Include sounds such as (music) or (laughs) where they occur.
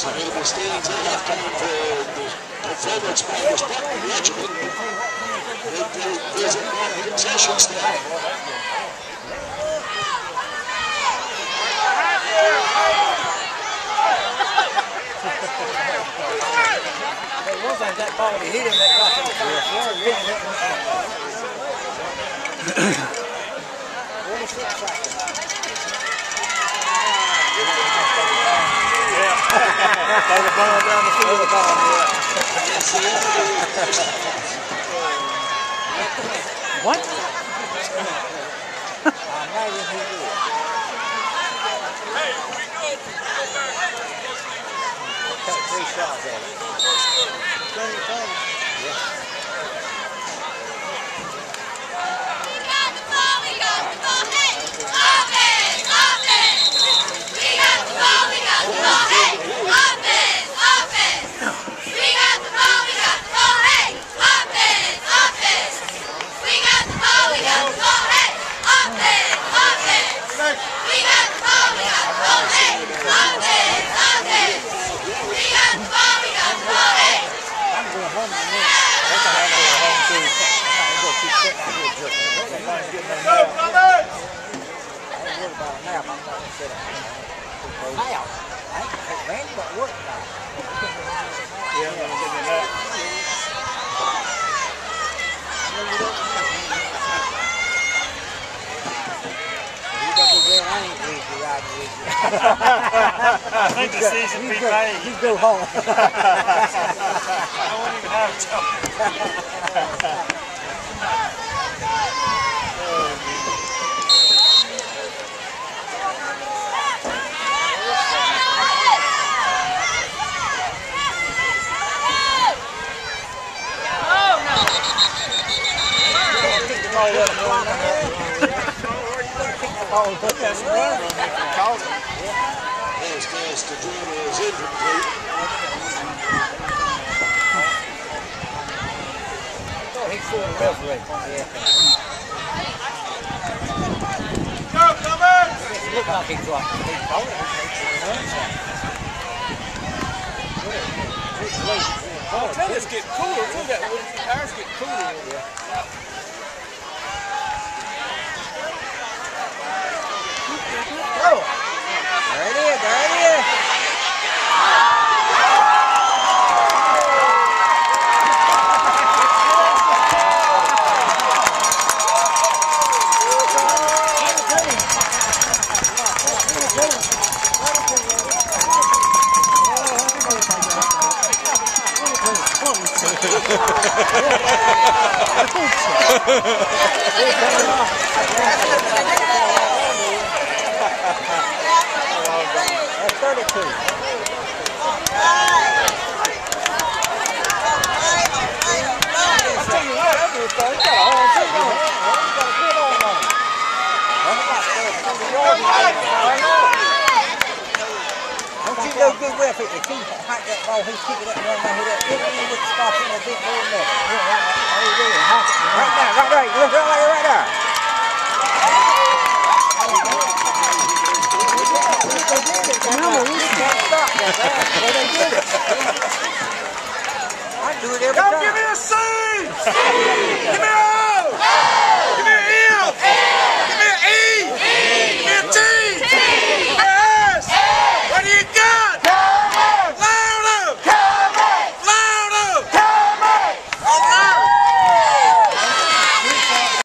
So notable standings at halftime for the performance by Buckner Regiment. They visit back concession stand. It was on that ball, he hit him, that got him. Forty-six seconds. (laughs) Throw the ball down the field. What? I imagine he did. Took three shots at it. I'm going hơn mà nhỉ đấy cả em vừa hồng từ tại vừa chụp tượng đã vừa trượt rất là con chuyện này nhiều đấy vừa vào ngay ở bằng đầu kia là đấy đấy vén bọn quốc là ain't easy riding with you. I think the season You be go, made. you go home. (laughs) I won't even have to. That's (laughs) one run if you call it. As Dennis Cadrona is incomplete. Oh, he fooled the referee. Yeah. It looked like he dropped it. He called it. Well, tennis get cooler too. That the tires get cooler. There it is, there it is. That's 32. I tell you what, that dude, though, he got a whole thing going. He got a good on you do good work if you keep that ball, he's kicking it one way, he does. If he stop in a big ball more. Yeah, right, right, right, right there, right, right, right, right, right there. Well, they did it. I do it every Come time. Come give me a C! give me a